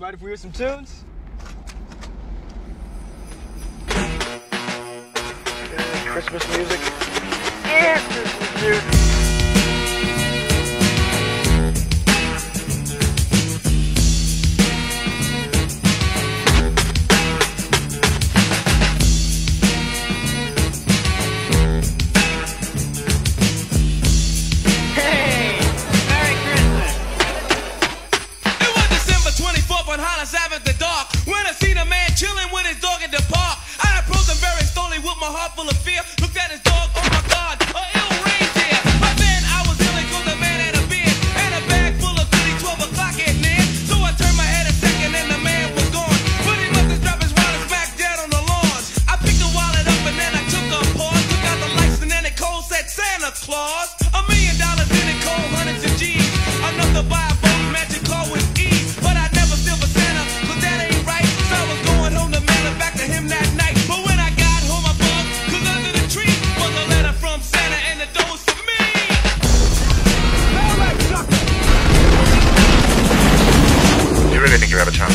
Ready for hear some tunes? Christmas music. Yeah, Christmas music. full of fear.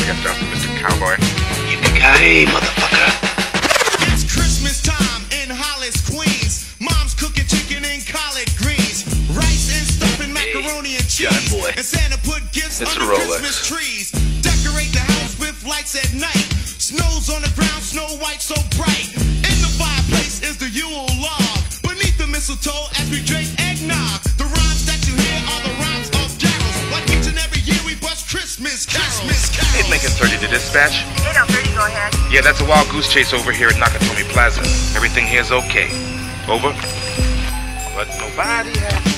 Mr. Cowboy. You decay, motherfucker. It's Christmas time in Hollis, Queens. Mom's cooking chicken and collard greens. Rice and stuffing macaroni and cheese. Boy. And Santa put gifts it's under Christmas trees. Decorate the house with lights at night. Snow's on the ground, snow white so bright. In the fireplace is the Yule log. Beneath the mistletoe 1030 to dispatch. go ahead. Yeah, that's a wild goose chase over here at Nakatomi Plaza. Everything here's okay. Over. But nobody has...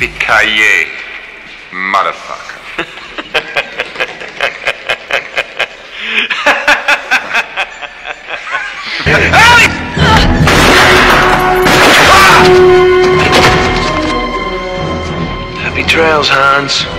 yippee ki motherfucker. Happy trails, Hans.